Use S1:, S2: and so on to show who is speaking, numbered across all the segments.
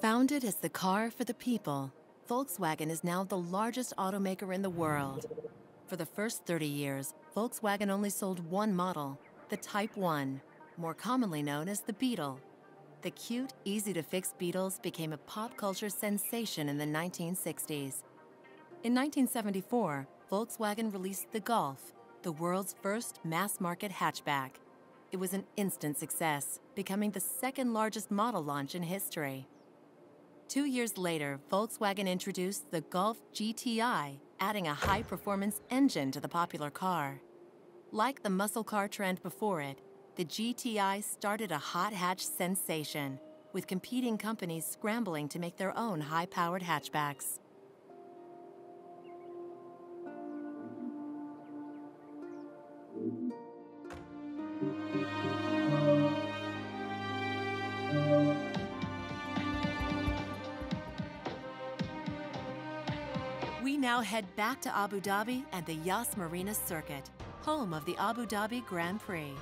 S1: Founded as the car for the people, Volkswagen is now the largest automaker in the world. For the first 30 years, Volkswagen only sold one model, the Type 1, more commonly known as the Beetle. The cute, easy-to-fix Beetles became a pop culture sensation in the 1960s. In 1974, Volkswagen released the Golf, the world's first mass-market hatchback. It was an instant success, becoming the second largest model launch in history. Two years later, Volkswagen introduced the Golf GTI, adding a high-performance engine to the popular car. Like the muscle car trend before it, the GTI started a hot hatch sensation, with competing companies scrambling to make their own high-powered hatchbacks. Now head back to Abu Dhabi and the Yas Marina Circuit, home of the Abu Dhabi Grand Prix.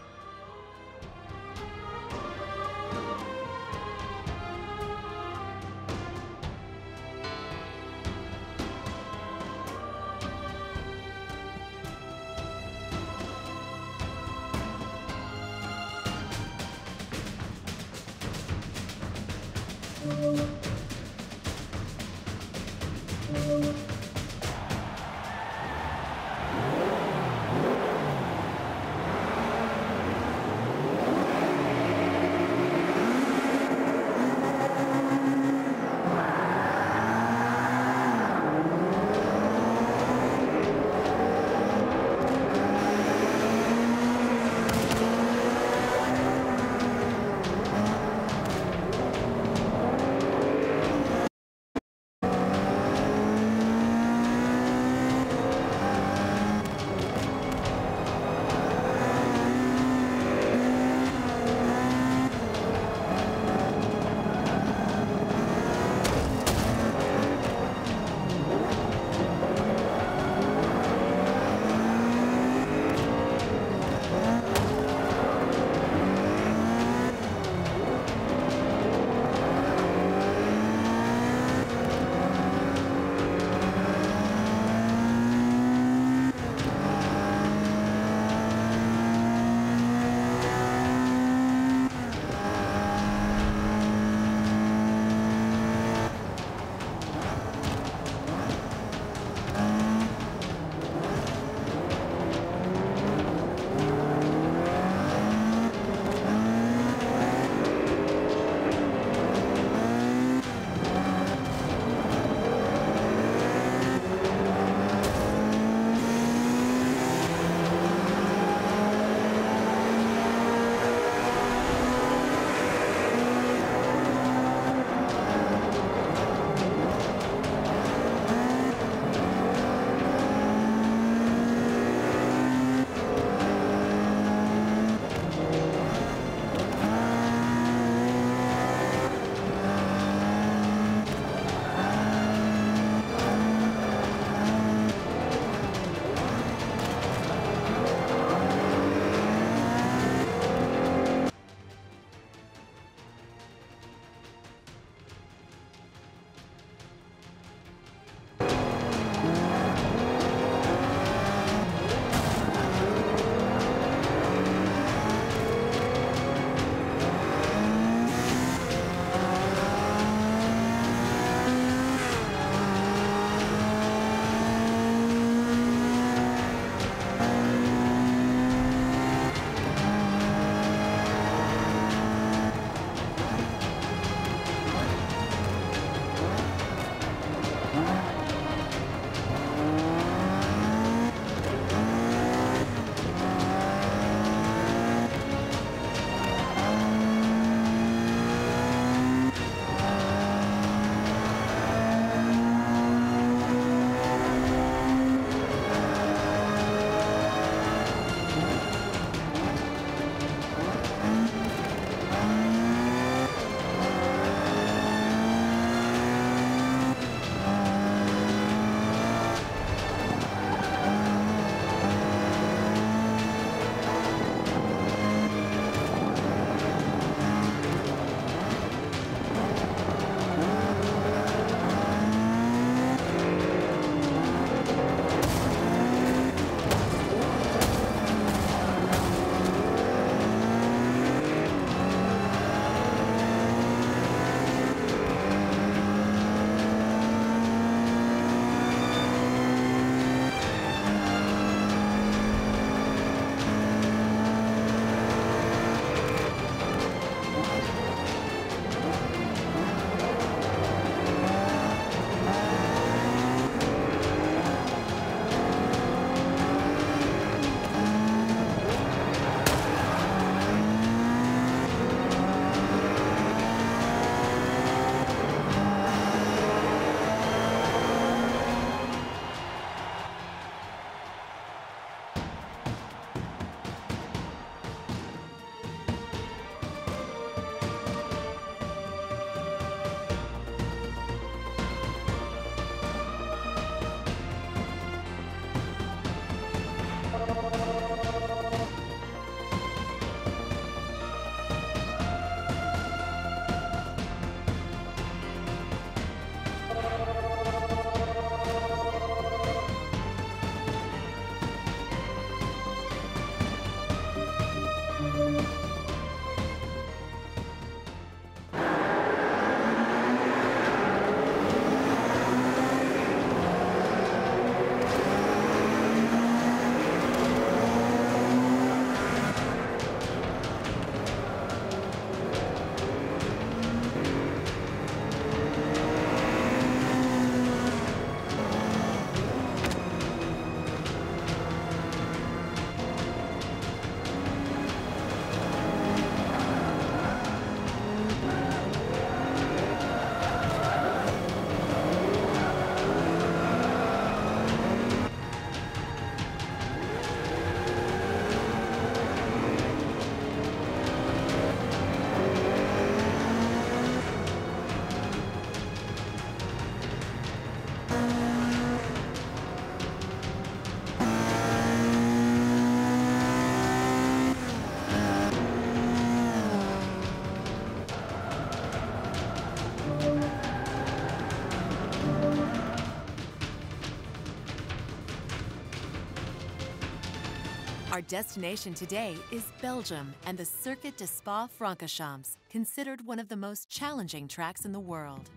S1: Destination today is Belgium and the Circuit de Spa Francorchamps, considered one of the most challenging tracks in the world.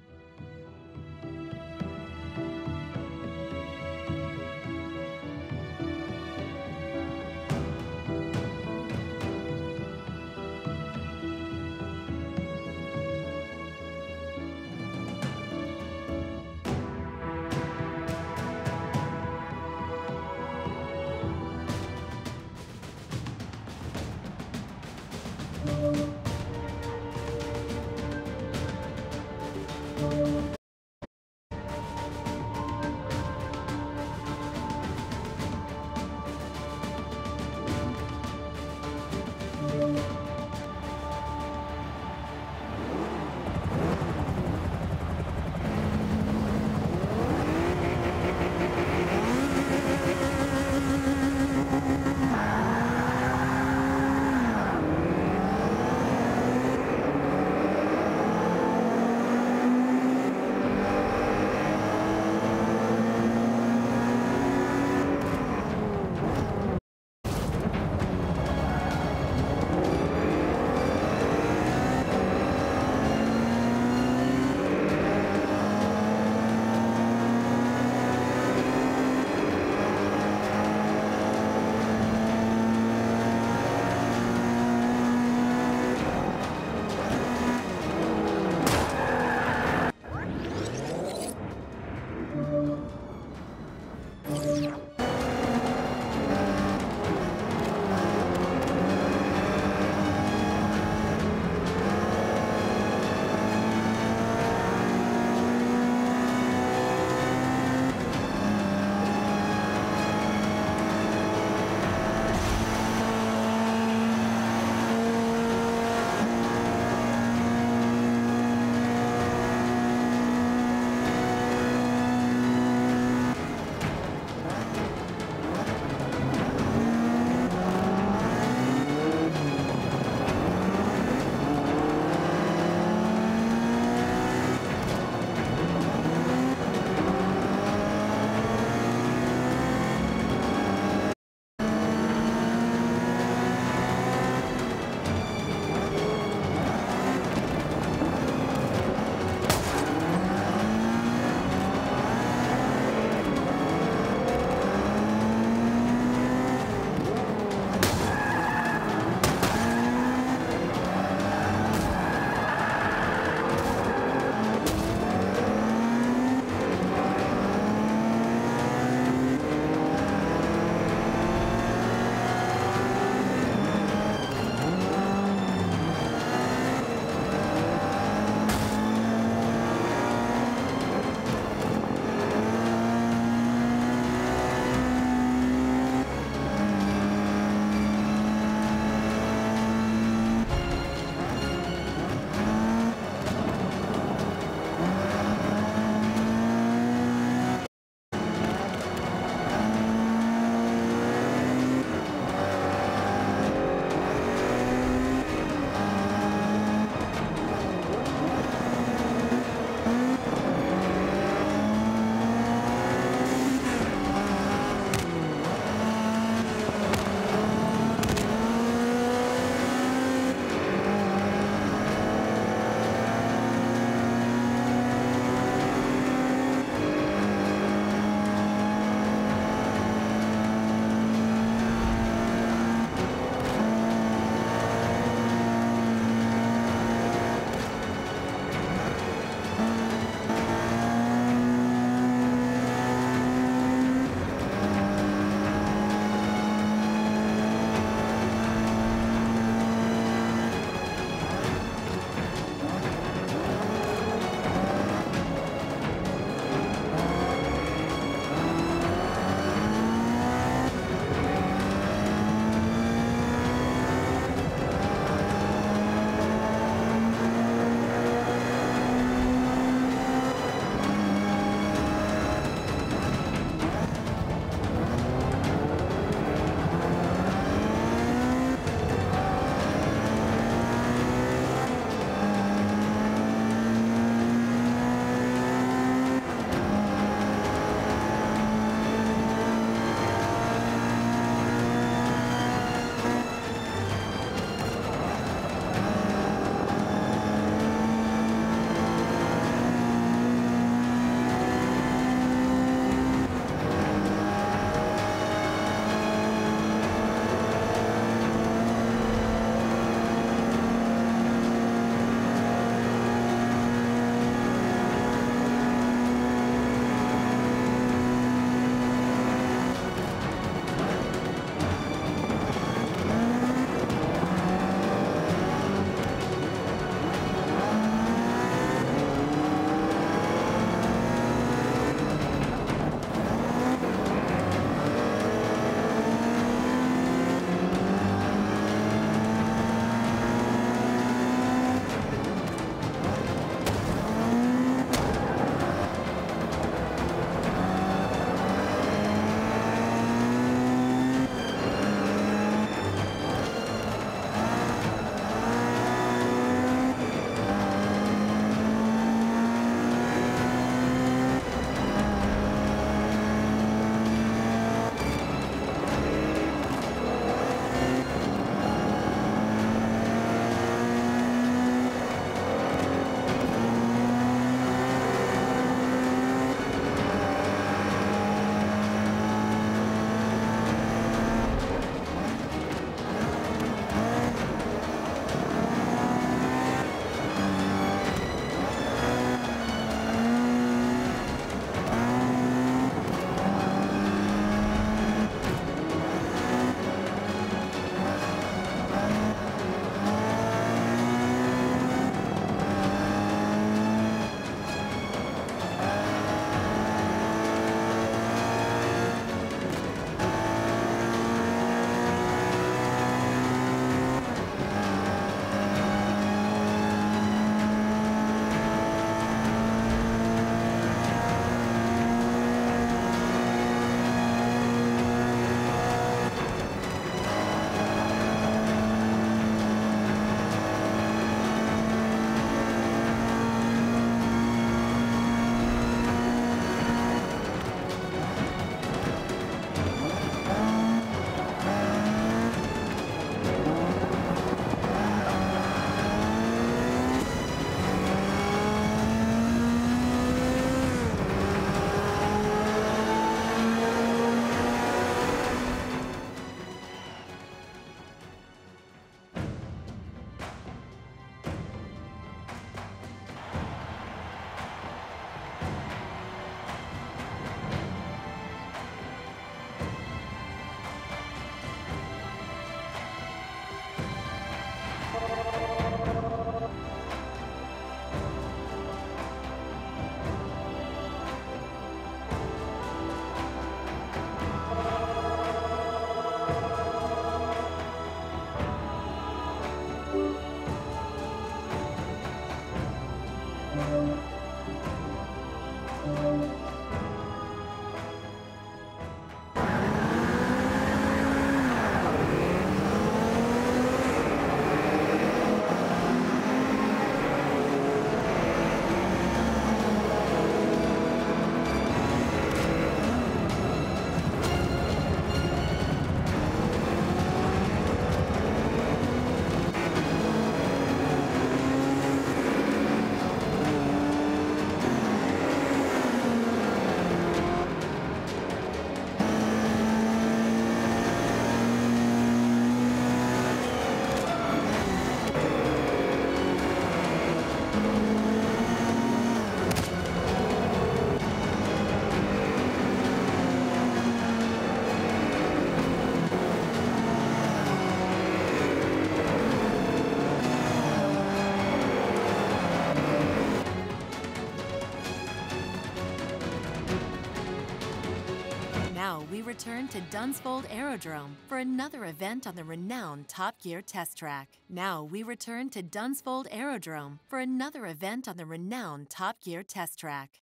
S1: Return to Dunsfold Aerodrome for another event on the renowned Top Gear test track. Now we return to Dunsfold Aerodrome for another event on the renowned Top Gear test track.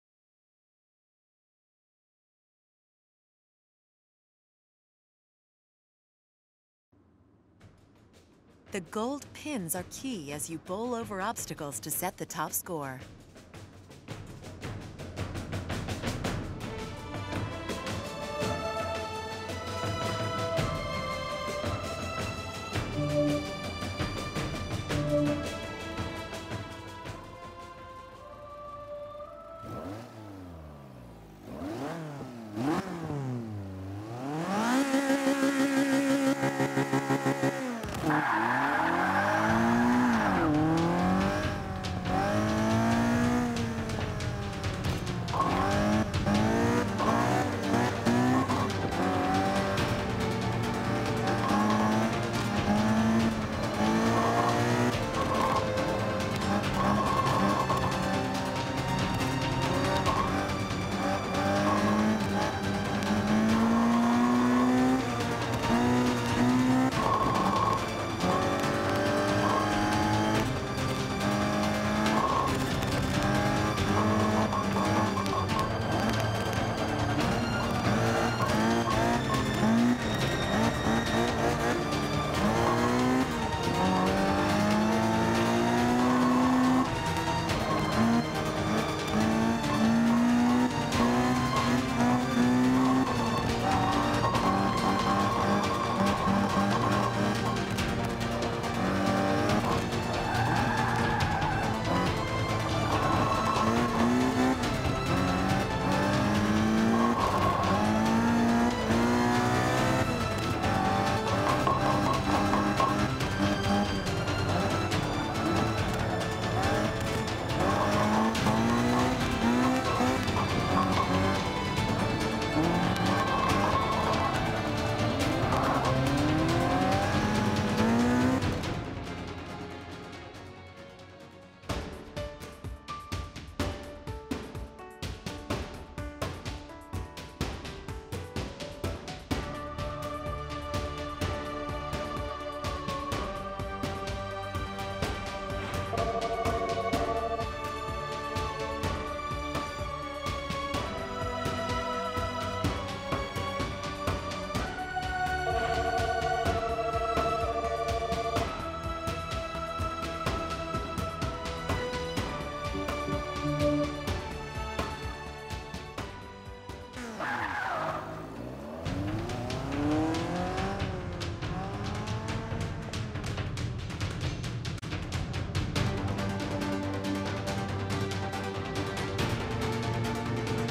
S1: The gold pins are key as you bowl over obstacles to set the top score.